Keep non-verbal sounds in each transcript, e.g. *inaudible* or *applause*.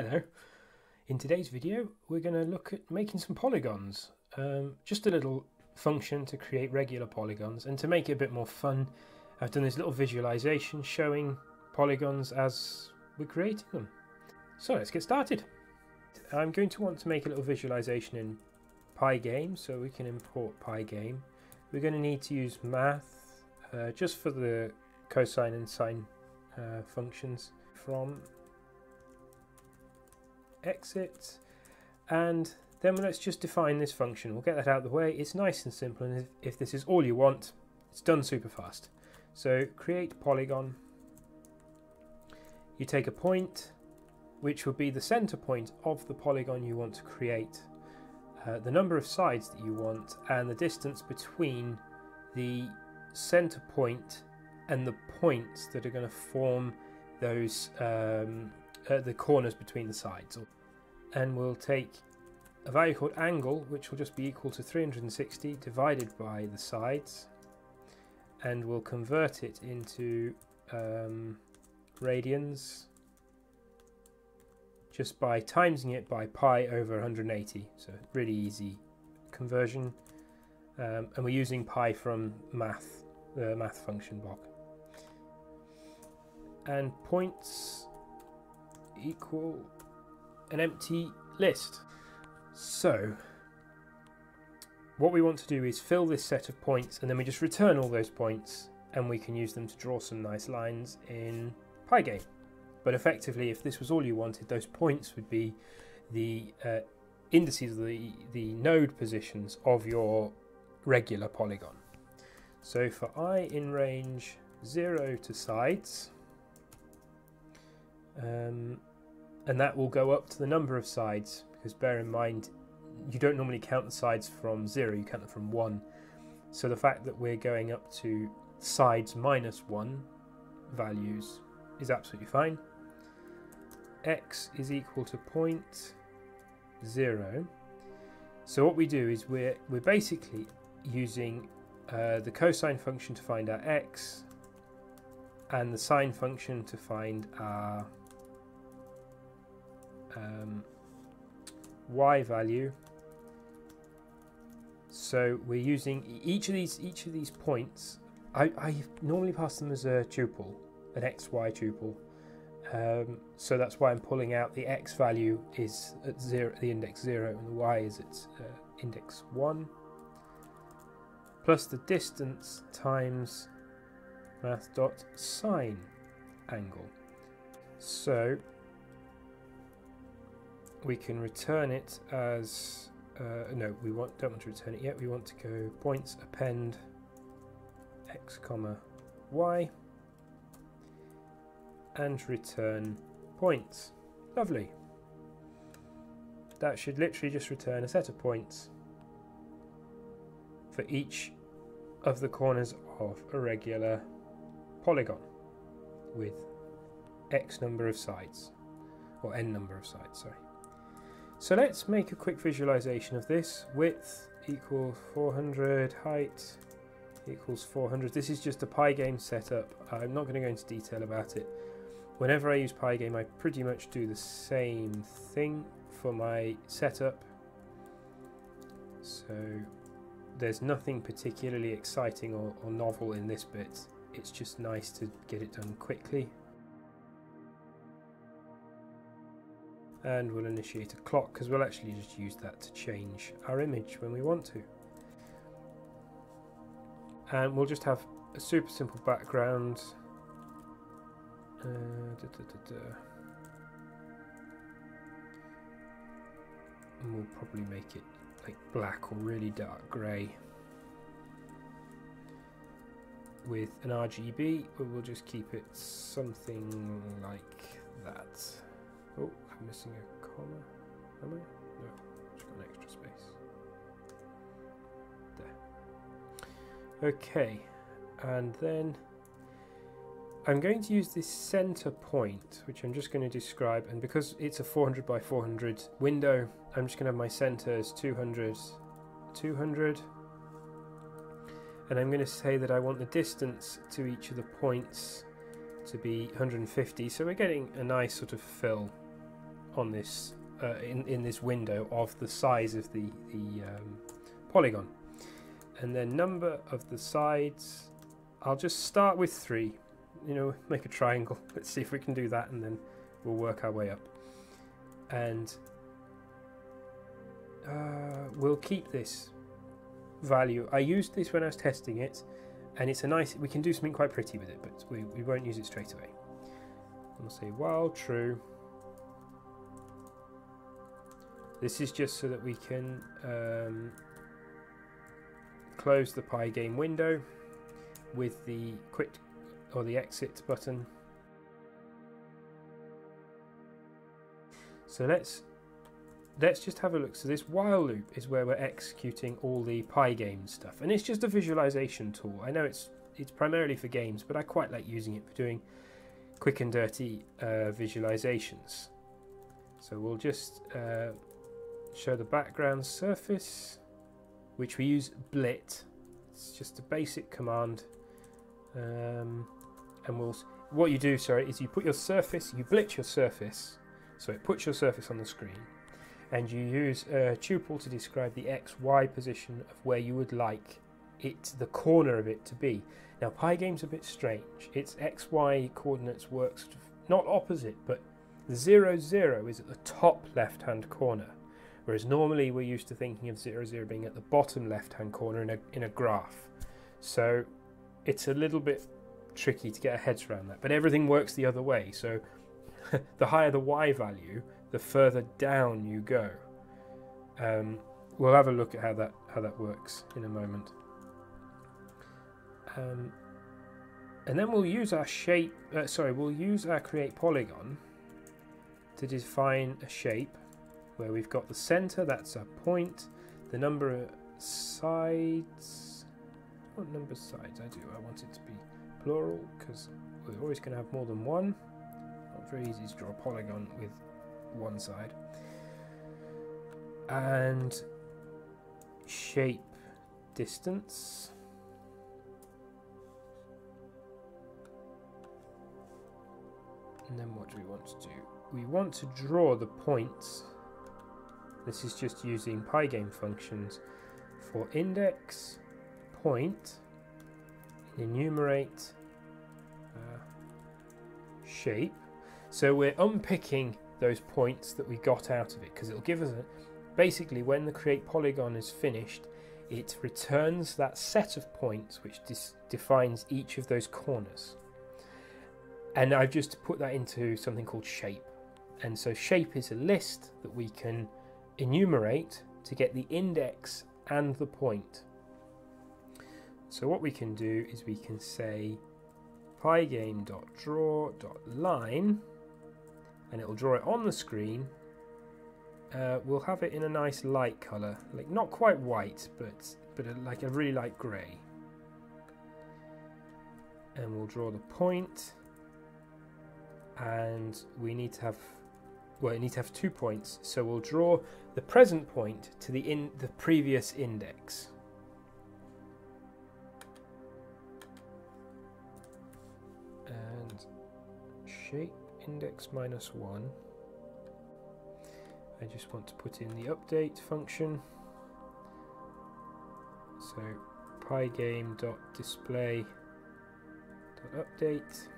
Hello. In today's video we're going to look at making some polygons. Um, just a little function to create regular polygons and to make it a bit more fun I've done this little visualization showing polygons as we're creating them. So let's get started. I'm going to want to make a little visualization in Pygame so we can import Pygame. We're going to need to use math uh, just for the cosine and sine uh, functions from exit and then let's just define this function. We'll get that out of the way. It's nice and simple and if, if this is all you want, it's done super fast. So create polygon. You take a point, which will be the center point of the polygon you want to create, uh, the number of sides that you want, and the distance between the center point and the points that are going to form those um, uh, the corners between the sides. And we'll take a value called angle, which will just be equal to 360 divided by the sides, and we'll convert it into um, radians just by timesing it by pi over 180. So really easy conversion. Um, and we're using pi from math, the math function block. And points equal an empty list. So what we want to do is fill this set of points and then we just return all those points and we can use them to draw some nice lines in Pygame. But effectively, if this was all you wanted, those points would be the uh, indices, the, the node positions of your regular polygon. So for i in range 0 to sides, um, and that will go up to the number of sides, because bear in mind, you don't normally count the sides from 0, you count them from 1. So the fact that we're going up to sides minus 1 values is absolutely fine x is equal to point 0. So what we do is we're, we're basically using uh, the cosine function to find our x and the sine function to find our um, y value. So we're using each of these each of these points. I, I normally pass them as a tuple, an xy tuple. Um, so that's why I'm pulling out the x value is at zero, the index 0, and the y is at uh, index 1, plus the distance times math dot sine angle. So we can return it as uh, no, we want don't want to return it yet. We want to go points append x comma y and return points. Lovely. That should literally just return a set of points for each of the corners of a regular polygon with x number of sides, or n number of sides, sorry. So let's make a quick visualization of this. Width equals 400, height equals 400. This is just a Pygame setup. I'm not going to go into detail about it. Whenever I use Pygame, I pretty much do the same thing for my setup. So there's nothing particularly exciting or, or novel in this bit. It's just nice to get it done quickly. And we'll initiate a clock because we'll actually just use that to change our image when we want to. And we'll just have a super simple background. Uh, da, da, da, and we'll probably make it like black or really dark grey. With an RGB but we'll just keep it something like that. Oh missing a comma am I? no just got an extra space. There. Okay and then I'm going to use this center point, which I'm just going to describe, and because it's a 400 by 400 window, I'm just going to have my center as 200, 200, and I'm going to say that I want the distance to each of the points to be 150, so we're getting a nice sort of fill on this uh, in in this window of the size of the the um, polygon, and then number of the sides. I'll just start with three. You know, *laughs* make a triangle. *laughs* Let's see if we can do that, and then we'll work our way up. And uh, we'll keep this value. I used this when I was testing it, and it's a nice. We can do something quite pretty with it, but we, we won't use it straight away. We'll say while true. This is just so that we can um, close the Pygame window with the quit or the exit button. So let's let's just have a look. So this while loop is where we're executing all the Pygame stuff, and it's just a visualization tool. I know it's it's primarily for games, but I quite like using it for doing quick and dirty uh, visualizations. So we'll just uh, show the background surface, which we use blit. It's just a basic command, um, and we'll. What you do, sorry, is you put your surface, you blit your surface, so it puts your surface on the screen and you use a tuple to describe the XY position of where you would like it, the corner of it to be. Now, Pygame's a bit strange. Its XY coordinates works not opposite, but 0, 0 is at the top left hand corner, whereas normally we're used to thinking of 0, 0 being at the bottom left hand corner in a, in a graph. So it's a little bit tricky to get our heads around that, but everything works the other way. So *laughs* the higher the Y value, the further down you go. Um, we'll have a look at how that how that works in a moment. Um, and then we'll use our shape. Uh, sorry, we'll use our create polygon to define a shape where we've got the center. That's a point. The number of sides. What number of sides? I do. I want it to be plural because we're always going to have more than one. Not very easy to draw a polygon with one side. And shape distance. And then what do we want to do? We want to draw the points. This is just using Pygame functions for index, point, enumerate, uh, shape. So we're unpicking those points that we got out of it because it'll give us a, basically when the create polygon is finished it returns that set of points which defines each of those corners and I've just put that into something called shape and so shape is a list that we can enumerate to get the index and the point so what we can do is we can say pygame.draw.line and it will draw it on the screen. Uh, we'll have it in a nice light colour, like not quite white, but but a, like a really light grey. And we'll draw the point, and we need to have well, we need to have two points. So we'll draw the present point to the in the previous index. And shape index minus 1. I just want to put in the update function. So pygame.display.update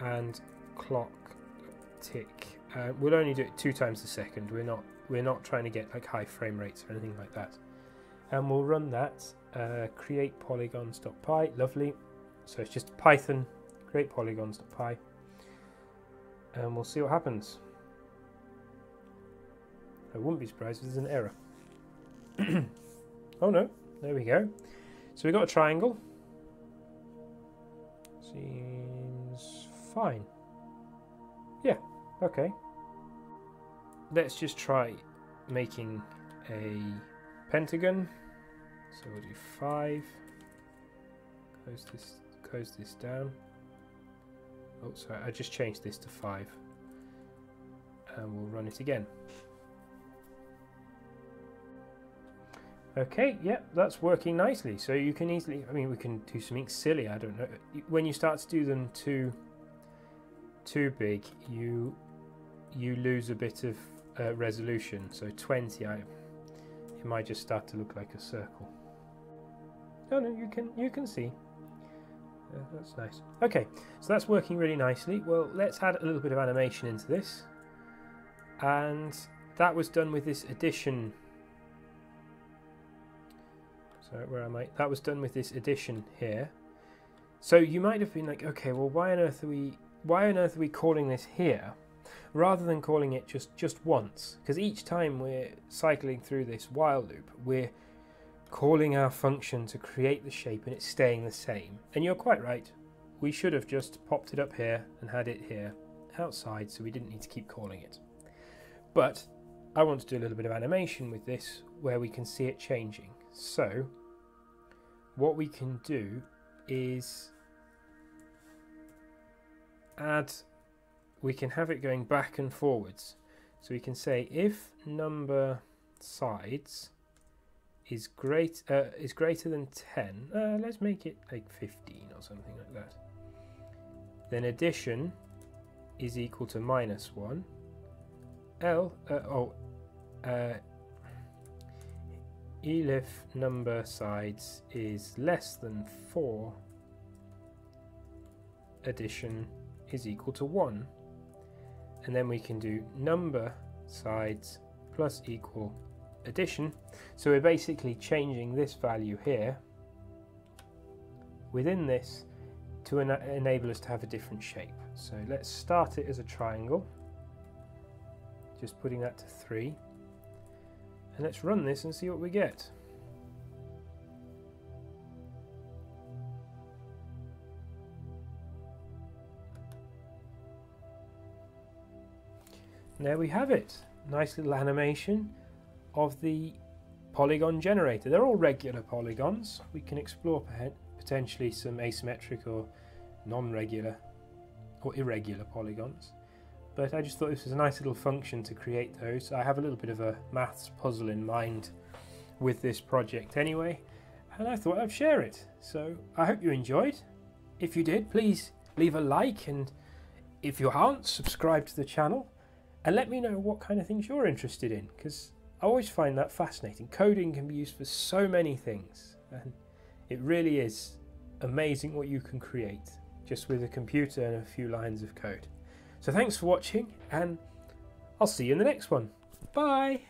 and clock tick. Uh, we'll only do it two times a second. We're not we're not trying to get like high frame rates or anything like that. And we'll run that. Uh, create polygons.py. Lovely. So it's just Python create polygons.py and we'll see what happens. I wouldn't be surprised if there's an error. *clears throat* oh no, there we go. So we got a triangle. Seems fine. Okay. Let's just try making a pentagon. So we'll do five. Close this close this down. Oh, sorry, I just changed this to 5. And we'll run it again. Okay, yeah, that's working nicely. So you can easily, I mean, we can do something silly, I don't know. When you start to do them too, too big, you you lose a bit of uh, resolution. So 20, I, it might just start to look like a circle. No, no, you can you can see. Uh, that's nice. Okay, so that's working really nicely. Well, let's add a little bit of animation into this. And that was done with this addition. So where am I? That was done with this addition here. So you might have been like, okay, well, why on earth are we why on earth are we calling this here rather than calling it just just once? Because each time we're cycling through this while loop, we're calling our function to create the shape and it's staying the same. And you're quite right. We should have just popped it up here and had it here outside so we didn't need to keep calling it. But I want to do a little bit of animation with this where we can see it changing. So what we can do is add, we can have it going back and forwards. So we can say if number sides is great uh, is greater than 10 uh, let's make it like 15 or something like that. Then addition is equal to minus 1 L uh, oh uh, elif number sides is less than 4 addition is equal to 1 and then we can do number sides plus equal addition. So we're basically changing this value here within this to en enable us to have a different shape. So let's start it as a triangle, just putting that to 3. And let's run this and see what we get. There we have it. Nice little animation of the polygon generator. They're all regular polygons. We can explore potentially some asymmetric or non-regular or irregular polygons. But I just thought this was a nice little function to create those. I have a little bit of a maths puzzle in mind with this project anyway, and I thought I'd share it. So I hope you enjoyed. If you did, please leave a like and if you aren't, subscribe to the channel and let me know what kind of things you're interested in because I always find that fascinating. Coding can be used for so many things, and it really is amazing what you can create just with a computer and a few lines of code. So thanks for watching, and I'll see you in the next one. Bye!